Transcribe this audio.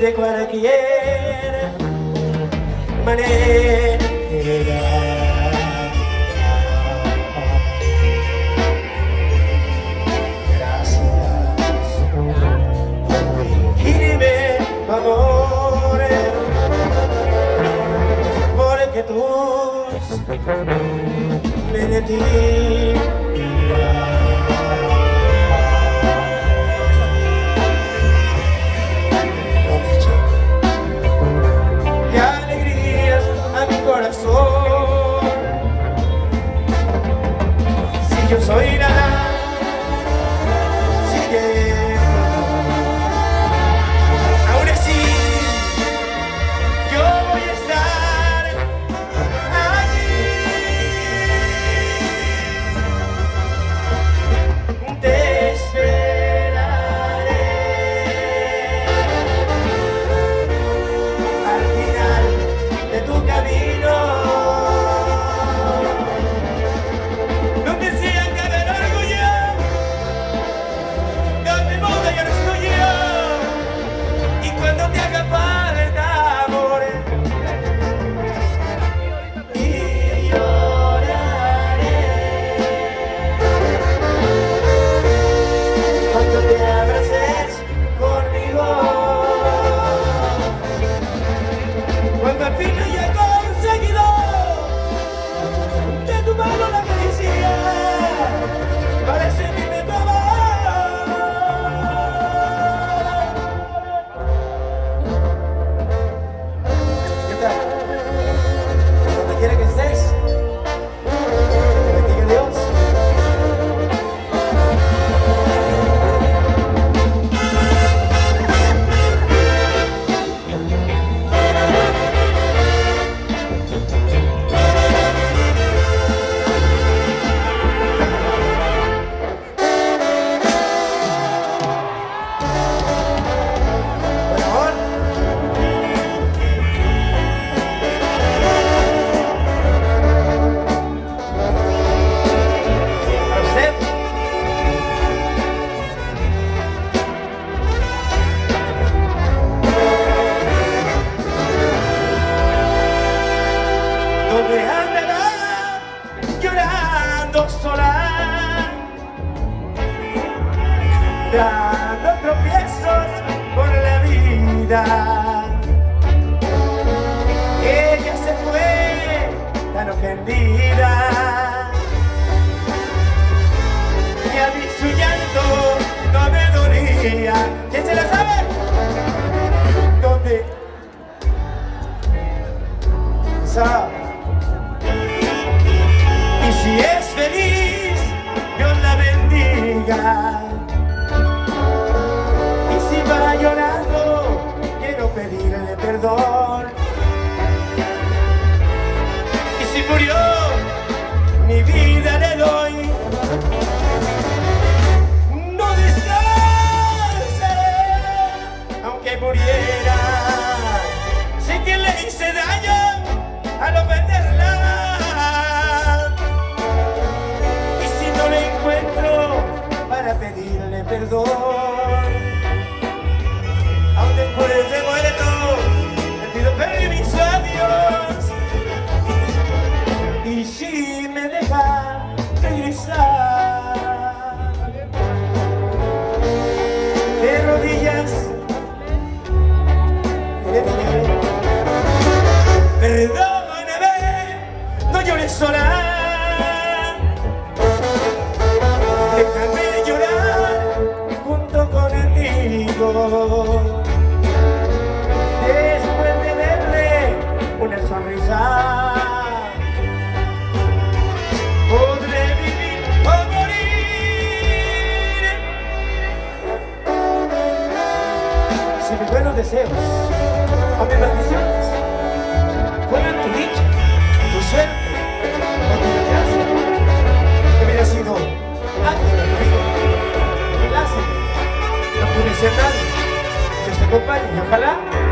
de cualquier manera. porque tú me detienes que dando tropiezos por la vida. Ella se fue tan ofendida y a mí su llanto no me dolía. ¿Quién se la sabe? ¿Dónde? ¿Sabe? Y si es feliz, Dios la bendiga. perdón. llorar, déjame llorar junto con contigo. Después de verle una sonrisa. Podré vivir o morir Sin mis buenos deseos, a mi maldición Ojalá.